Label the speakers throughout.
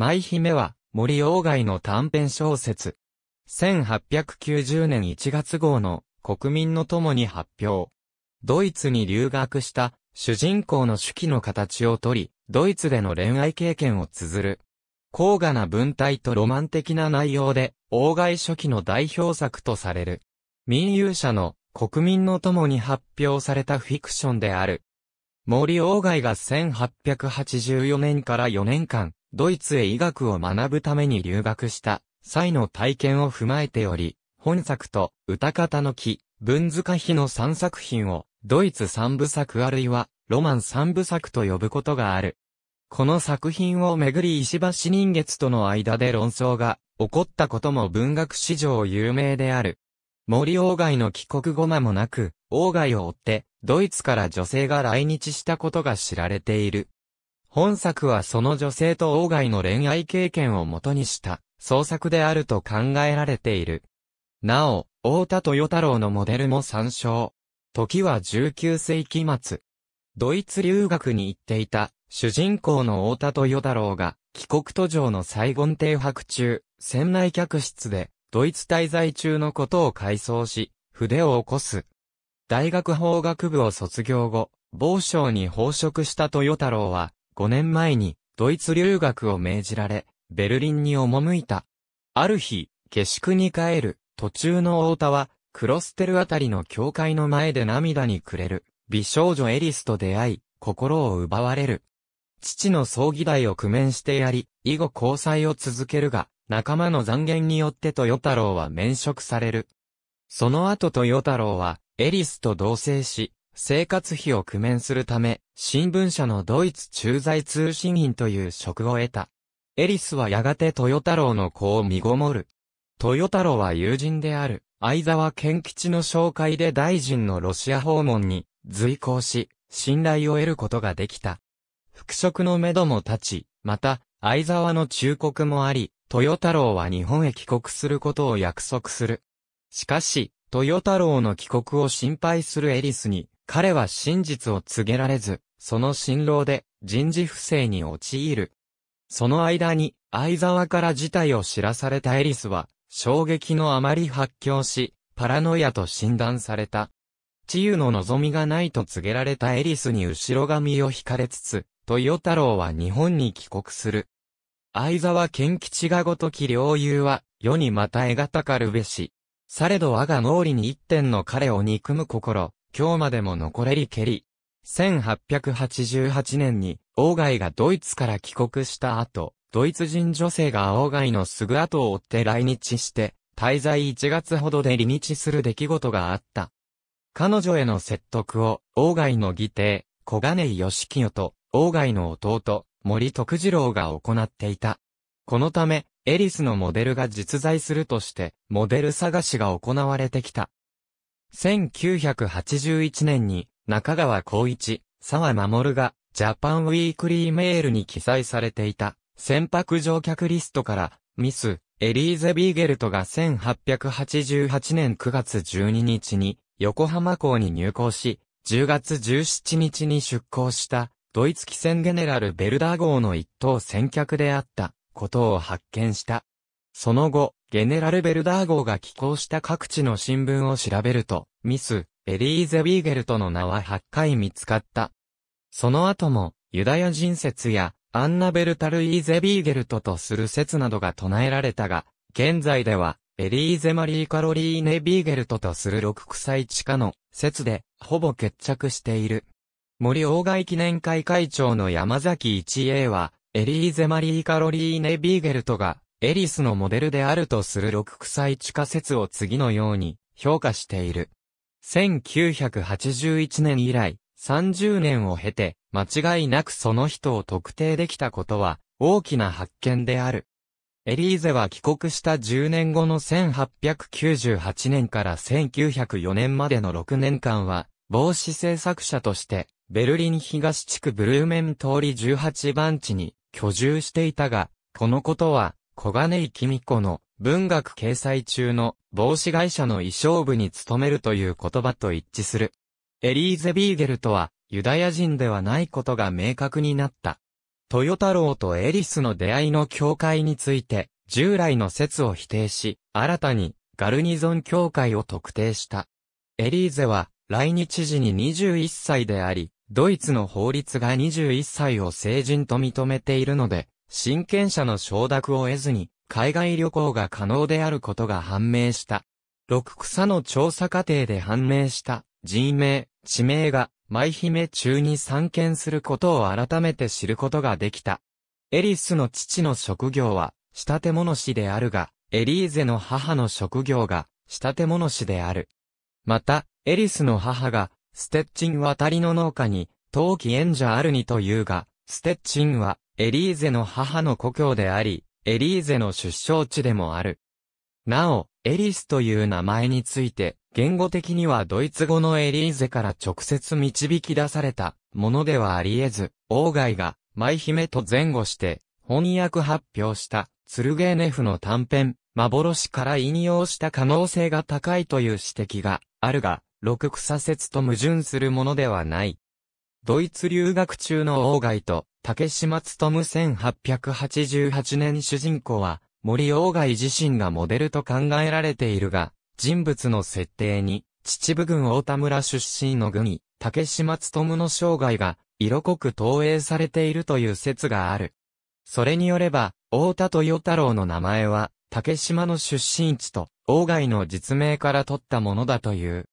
Speaker 1: 舞姫は森鴎外の短編小説。1890年1月号の国民の友に発表。ドイツに留学した主人公の手記の形をとり、ドイツでの恋愛経験を綴る。高雅な文体とロマン的な内容で、鴎外初期の代表作とされる。民有者の国民の友に発表されたフィクションである。森鴎外が1884年から4年間、ドイツへ医学を学ぶために留学した際の体験を踏まえており、本作と歌方の木、文塚碑の3作品をドイツ3部作あるいはロマン3部作と呼ぶことがある。この作品をめぐり石橋人月との間で論争が起こったことも文学史上有名である。森鴎外の帰国後間もなく、鴎外を追って、ドイツから女性が来日したことが知られている。本作はその女性と鴎外の恋愛経験をもとにした創作であると考えられている。なお、大田豊太郎のモデルも参照。時は19世紀末。ドイツ留学に行っていた主人公の大田豊太郎が帰国途上のサイゴン停泊中、船内客室でドイツ滞在中のことを回想し、筆を起こす。大学法学部を卒業後、某省に奉職した豊太郎は、5年前にドイツ留学を命じられ、ベルリンに赴いた。ある日、下宿に帰る途中の太田は、クロステルあたりの教会の前で涙に暮れる、美少女エリスと出会い、心を奪われる。父の葬儀台を工面してやり、以後交際を続けるが、仲間の残言によって豊太郎は免職される。その後豊太郎は、エリスと同棲し、生活費を工面するため、新聞社のドイツ駐在通信員という職を得た。エリスはやがて豊太郎の子を見ごもる。豊太郎は友人である、相沢健吉の紹介で大臣のロシア訪問に随行し、信頼を得ることができた。復職のめども立ち、また、相沢の忠告もあり、豊太郎は日本へ帰国することを約束する。しかし、豊太郎の帰国を心配するエリスに、彼は真実を告げられず、その辛労で人事不正に陥る。その間に、相沢から事態を知らされたエリスは、衝撃のあまり発狂し、パラノイアと診断された。治癒の望みがないと告げられたエリスに後ろ髪を引かれつつ、豊太郎は日本に帰国する。相沢健吉がごとき領有は、世にまた描たかるべし。されど我が脳裏に一点の彼を憎む心、今日までも残れりけり。1888年に、鴎外がドイツから帰国した後、ドイツ人女性が鴎外のすぐ後を追って来日して、滞在1月ほどで離日する出来事があった。彼女への説得を、鴎外の義弟、小金井義清と、鴎外の弟、森徳次郎が行っていた。このため、エリスのモデルが実在するとして、モデル探しが行われてきた。1981年に、中川浩一、沢護が、ジャパンウィークリーメールに記載されていた、船舶乗客リストから、ミス、エリーゼ・ヴィーゲルトが1888年9月12日に、横浜港に入港し、10月17日に出港した、ドイツ汽船ゲネラル・ヴェルダー号の一等船客であったことを発見した。その後、ゲネラル・ベルダー号が寄港した各地の新聞を調べると、ミス、エリーゼ・ビーゲルトの名は8回見つかった。その後も、ユダヤ人説や、アンナベルタル・イーゼ・ビーゲルトとする説などが唱えられたが、現在では、エリーゼ・マリー・カロリーネ・ビーゲルトとする六臭い地下の説で、ほぼ決着している。森鴎外記念会会長の山崎一英は、エリーゼ・マリー・カロリーネ・ビーゲルトが、エリスのモデルであるとする六臭い地下説を次のように評価している。1981年以来、30年を経て、間違いなくその人を特定できたことは、大きな発見である。エリーゼは帰国した10年後の1898年から1904年までの6年間は、帽子制作者として、ベルリン東地区ブルーメン通り18番地に居住していたが、このことは、小金井君子の文学掲載中の帽子会社の衣装部に勤めるという言葉と一致する。エリーゼ・ビーゲルとはユダヤ人ではないことが明確になった。豊太郎とエリスの出会いの境界について、従来の説を否定し、新たにガルニゾン境界を特定した。エリーゼは来日時に21歳であり、ドイツの法律が21歳を成人と認めているので、親権者の承諾を得ずに、海外旅行が可能であることが判明した。六草の調査過程で判明した人名、地名が舞姫中に参見することを改めて知ることができた。エリスの父の職業は仕立物師であるが、エリーゼの母の職業が仕立物師である。また、エリスの母がステッチン渡りの農家に、冬季援助あるにというが、ステッチンは、エリーゼの母の故郷であり、エリーゼの出生地でもある。なお、エリスという名前について、言語的にはドイツ語のエリーゼから直接導き出されたものではあり得ず、王外が、舞姫と前後して、翻訳発表した、ツルゲーネフの短編、幻から引用した可能性が高いという指摘があるが、六草説と矛盾するものではない。ドイツ留学中の王外と竹島務1888年主人公は森王外自身がモデルと考えられているが、人物の設定に秩父郡大田村出身の軍に竹島務の生涯が色濃く投影されているという説がある。それによれば、大田豊太郎の名前は、竹島の出身地と、王外の実名から取ったものだという。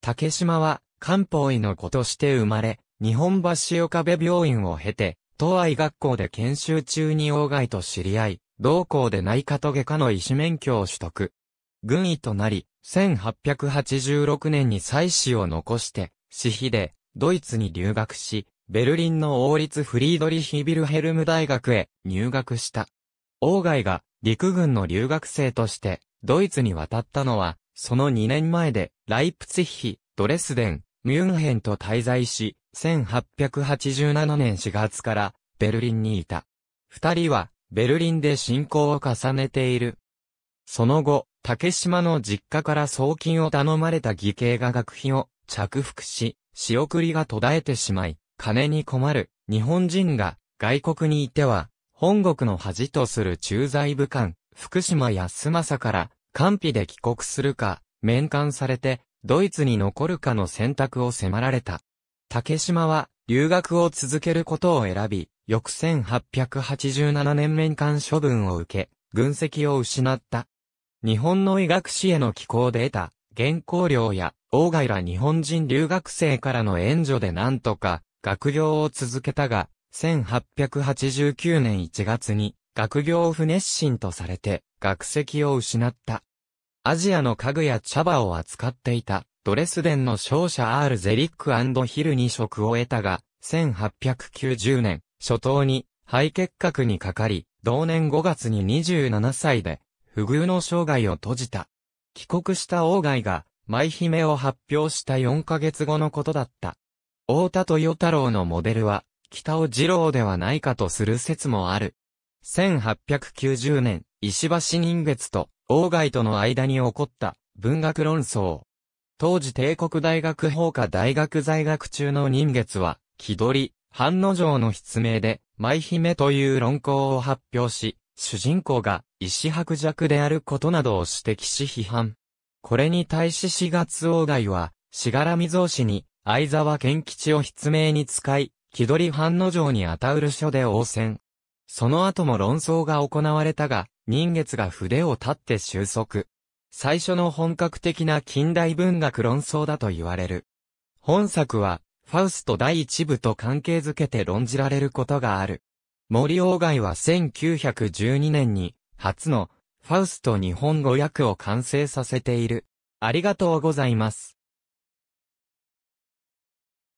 Speaker 1: 竹島は、漢方医の子として生まれ、日本橋岡部病院を経て、東愛学校で研修中に王外と知り合い、同校で内科と外科の医師免許を取得。軍医となり、1886年に妻子を残して、私費で、ドイツに留学し、ベルリンの王立フリードリヒ・ビルヘルム大学へ入学した。王外が陸軍の留学生としてドイツに渡ったのはその2年前で、ライプツィヒ、ドレスデン、ミュンヘンと滞在し、1887年4月からベルリンにいた。二人はベルリンで進行を重ねている。その後、竹島の実家から送金を頼まれた義兄が学費を着服し、仕送りが途絶えてしまい、金に困る日本人が外国にいては、本国の恥とする駐在武官、福島康政から官費で帰国するか、面官されて、ドイツに残るかの選択を迫られた。竹島は、留学を続けることを選び、翌1887年面官処分を受け、軍籍を失った。日本の医学士への寄稿で得た、原稿料や、王外ら日本人留学生からの援助で何とか、学業を続けたが、1889年1月に、学業不熱心とされて、学籍を失った。アジアの家具や茶葉を扱っていた、ドレスデンの商社 R ゼリックヒルに職を得たが、1890年、初頭に、肺結核にかかり、同年5月に27歳で、不遇の生涯を閉じた。帰国した王外が、舞姫を発表した4ヶ月後のことだった。大田豊太郎のモデルは、北尾二郎ではないかとする説もある。1890年、石橋人月と、王外との間に起こった文学論争。当時帝国大学法科大学在学中の人月は、気取り、半之丞の筆名で、舞姫という論考を発表し、主人公が石白弱であることなどを指摘し批判。これに対し四月王外は、しがらみ造詞に、相沢健吉を筆名に使い、気取り半之丞にあたうる書で応戦。その後も論争が行われたが、人月が筆を立って収束。最初の本格的な近代文学論争だと言われる。本作は、ファウスト第一部と関係づけて論じられることがある。森鴎外は1912年に、初の、ファウスト日本語訳を完成させている。ありがとうございます。